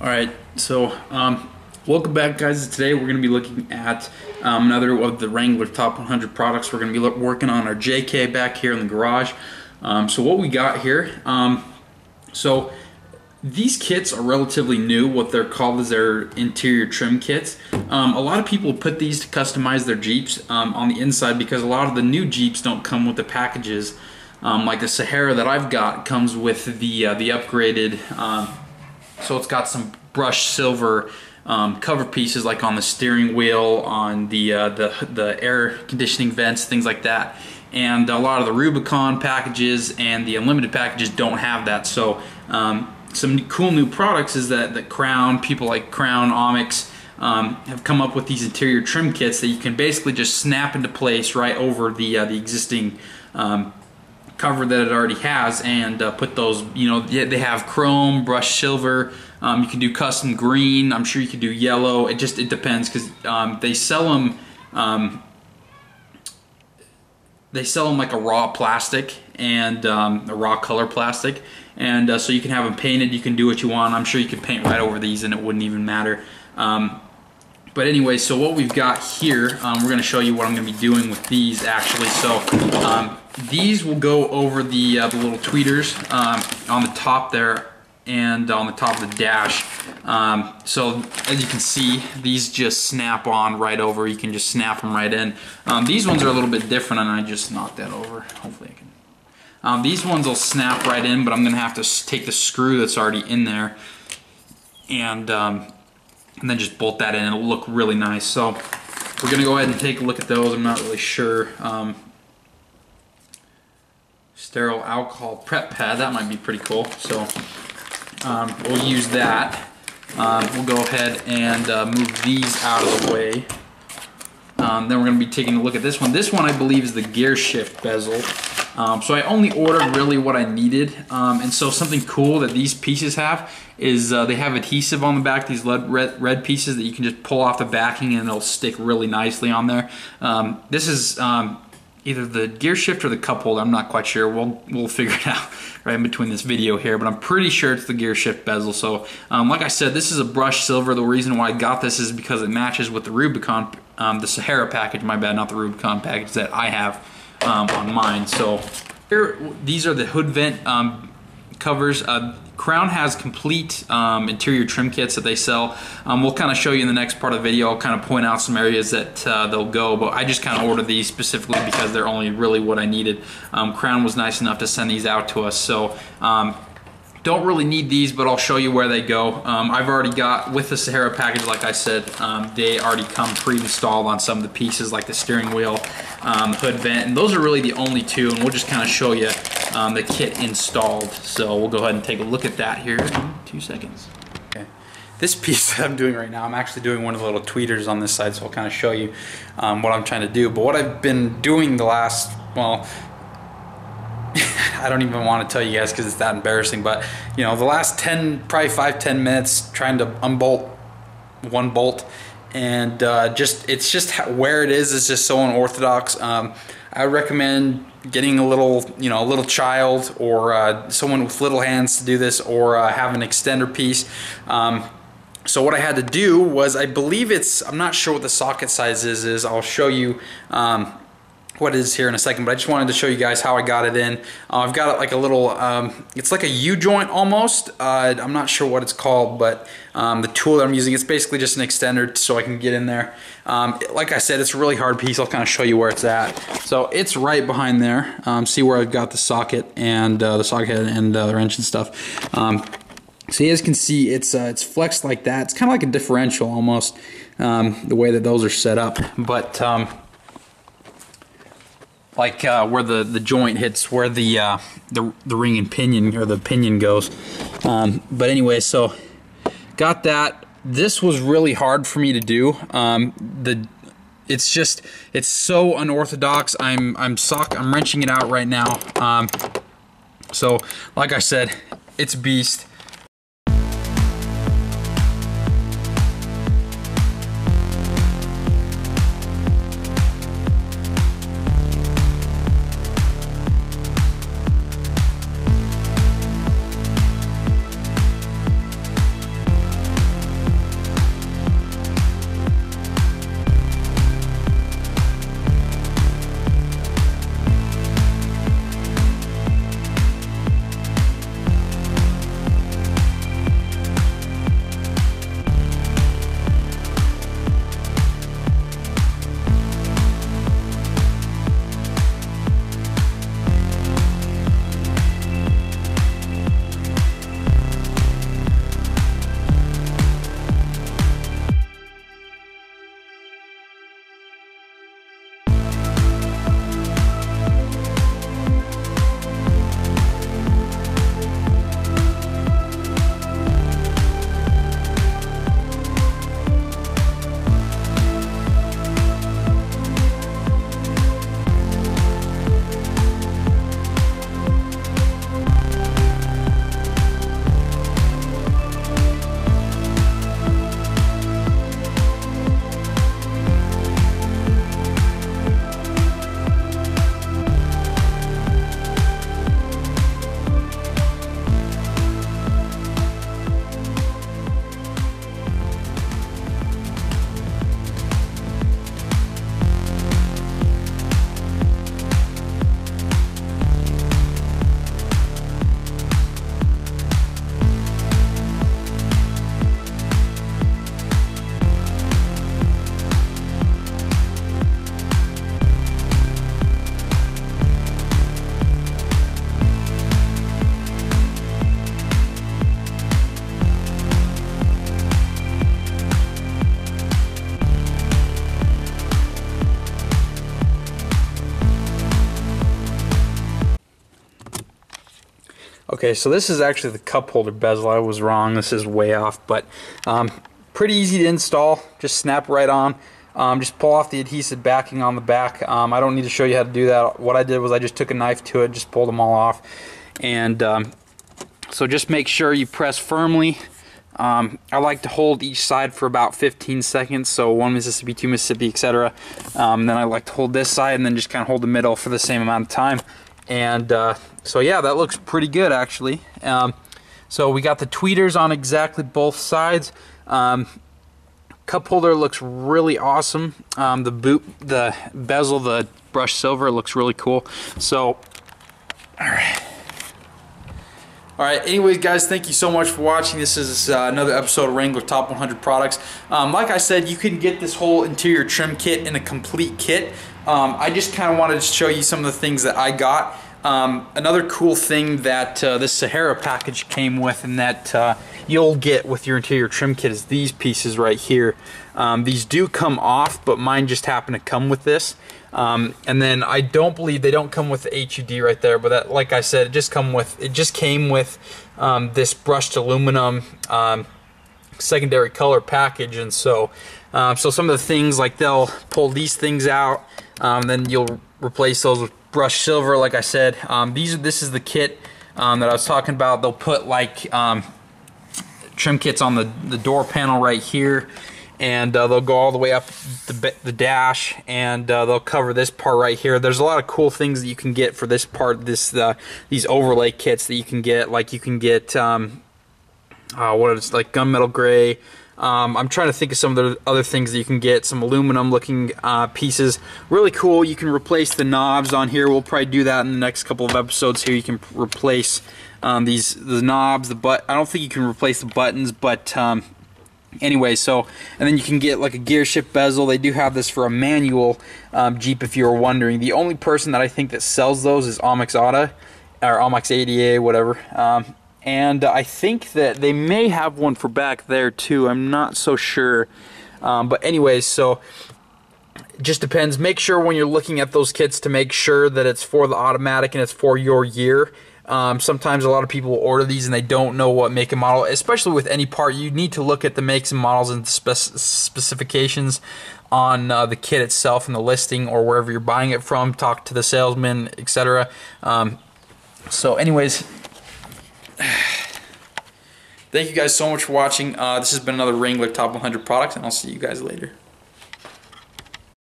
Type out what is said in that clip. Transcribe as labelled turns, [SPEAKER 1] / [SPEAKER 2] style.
[SPEAKER 1] All right, so um, welcome back, guys. Today we're going to be looking at um, another of the Wrangler Top 100 products. We're going to be working on our JK back here in the garage. Um, so what we got here, um, so these kits are relatively new. What they're called is their interior trim kits. Um, a lot of people put these to customize their Jeeps um, on the inside because a lot of the new Jeeps don't come with the packages. like the Sahara that I've got comes with the uh, the upgraded so it's got some brushed silver um, cover pieces like on the steering wheel, on the, uh, the, the air conditioning vents, things like that. And a lot of the Rubicon packages and the Unlimited packages don't have that. So um, some cool new products is that the Crown, people like Crown, Omix, um, have come up with these interior trim kits that you can basically just snap into place right over the uh, the existing um, cover that it already has and uh, put those, you know, they have chrome, brushed silver, um, you can do custom green, I'm sure you can do yellow, it just, it depends because um, they sell them, um, they sell them like a raw plastic and um, a raw color plastic and uh, so you can have them painted, you can do what you want, I'm sure you could paint right over these and it wouldn't even matter. Um, but anyway, so what we've got here, um, we're going to show you what I'm going to be doing with these actually. So um, these will go over the, uh, the little tweeters um, on the top there and on the top of the dash. Um, so as you can see, these just snap on right over. You can just snap them right in. Um, these ones are a little bit different and I just knocked that over. Hopefully I can. Um, these ones will snap right in, but I'm going to have to take the screw that's already in there and um, and then just bolt that in it'll look really nice. So we're gonna go ahead and take a look at those. I'm not really sure. Sterile alcohol prep pad, that might be pretty cool. So um, we'll use that. Um, we'll go ahead and uh, move these out of the way. Um, then we're going to be taking a look at this one. This one I believe is the gear shift bezel. Um, so I only ordered really what I needed. Um, and so something cool that these pieces have is uh, they have adhesive on the back, these red, red, pieces that you can just pull off the backing and it'll stick really nicely on there. Um, this is um, either the gear shift or the cup holder. I'm not quite sure. We'll we'll figure it out right in between this video here, but I'm pretty sure it's the gear shift bezel. So um, like I said, this is a brushed silver. The reason why I got this is because it matches with the Rubicon, um, the Sahara package, my bad, not the Rubicon package that I have um, on mine. So here, these are the hood vent um, covers. Uh, Crown has complete um, interior trim kits that they sell. Um, we'll kind of show you in the next part of the video. I'll kind of point out some areas that uh, they'll go, but I just kind of ordered these specifically because they're only really what I needed. Um, Crown was nice enough to send these out to us, so um, don't really need these, but I'll show you where they go. Um, I've already got, with the Sahara package, like I said, um, they already come pre-installed on some of the pieces, like the steering wheel, um, hood vent, and those are really the only two, and we'll just kind of show you um, the kit installed. So we'll go ahead and take a look at that here in two seconds. Okay. This piece that I'm doing right now, I'm actually doing one of the little tweeters on this side, so I'll kind of show you um, what I'm trying to do. But what I've been doing the last, well, I don't even want to tell you guys because it's that embarrassing. But you know, the last 10, probably five, 10 minutes trying to unbolt one bolt, and uh, just it's just where it is is just so unorthodox. Um, I recommend getting a little, you know, a little child or uh, someone with little hands to do this, or uh, have an extender piece. Um, so what I had to do was, I believe it's, I'm not sure what the socket size is, is I'll show you um, what it is here in a second, but I just wanted to show you guys how I got it in. Uh, I've got it like a little, um, it's like a U-joint almost. Uh, I'm not sure what it's called, but um, the tool that I'm using, it's basically just an extender so I can get in there. Um, like I said, it's a really hard piece. I'll kind of show you where it's at. So it's right behind there. Um, see where I've got the socket and uh, the socket head and uh, the wrench and stuff. Um, so you guys can see it's uh, it's flexed like that. It's kind of like a differential almost, um, the way that those are set up. But like uh, where the, the joint hits where the, uh, the the ring and pinion or the pinion goes. Um, but anyway, so got that. This was really hard for me to do. Um, the it's just it's so unorthodox. I'm I'm sock I'm wrenching it out right now. Um, so like I said, it's beast. Okay, so this is actually the cup holder bezel. I was wrong. This is way off, but um, pretty easy to install. Just snap right on. Um, just pull off the adhesive backing on the back. Um, I don't need to show you how to do that. What I did was I just took a knife to it, just pulled them all off. And um, so just make sure you press firmly. Um, I like to hold each side for about 15 seconds, so one Mississippi, two Mississippi, etc. Um, then I like to hold this side and then just kind of hold the middle for the same amount of time. And uh, so yeah, that looks pretty good actually. Um, so we got the tweeters on exactly both sides. Um, cup holder looks really awesome. Um, the boot, the bezel, the brushed silver looks really cool. So, all right. All right, anyways, guys, thank you so much for watching. This is uh, another episode of Wrangler Top 100 Products. Um, like I said, you can get this whole interior trim kit in a complete kit. Um, I just kind of wanted to show you some of the things that I got. Um, another cool thing that uh, this Sahara package came with and that uh, you'll get with your interior trim kit is these pieces right here. Um, these do come off, but mine just happen to come with this. Um, and then I don't believe they don't come with the HUD right there, but that, like I said, it just come with it just came with um, this brushed aluminum um, secondary color package, and so um, so some of the things like they'll pull these things out, um, then you'll replace those with brushed silver. Like I said, um, these this is the kit that I was talking about. They'll put like trim kits on the the door panel right here and uh, they'll go all the way up the, the dash and uh, they'll cover this part right here there's a lot of cool things that you can get for this part this uh, these overlay kits that you can get like you can get um, uh, what is like gunmetal gray um, I'm trying to think of some of the other things that you can get some aluminum looking uh, pieces. Really cool. You can replace the knobs on here. We'll probably do that in the next couple of episodes here. You can replace um, these the knobs the but I don't think you can replace the buttons but um, anyway so and then you can get like a gear shift bezel. They do have this for a manual um, Jeep if you were wondering. The only person that I think that sells those is Omix Auto or Omix ADA whatever. Um, and I think that they may have one for back there too I'm not so sure um, but anyways so just depends make sure when you're looking at those kits to make sure that it's for the automatic and it's for your year um, sometimes a lot of people order these and they don't know what make and model, especially with any part. You need to look at the makes and models and spec specifications on uh, the kit itself and the listing or wherever you're buying it from. Talk to the salesman, etc. Um, so, anyways, thank you guys so much for watching. Uh, this has been another Wrangler Top 100 products, and I'll see you guys later.